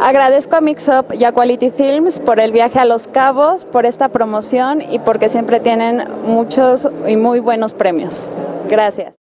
Agradezco a Mixup y a Quality Films por el viaje a Los Cabos, por esta promoción y porque siempre tienen muchos y muy buenos premios. Gracias.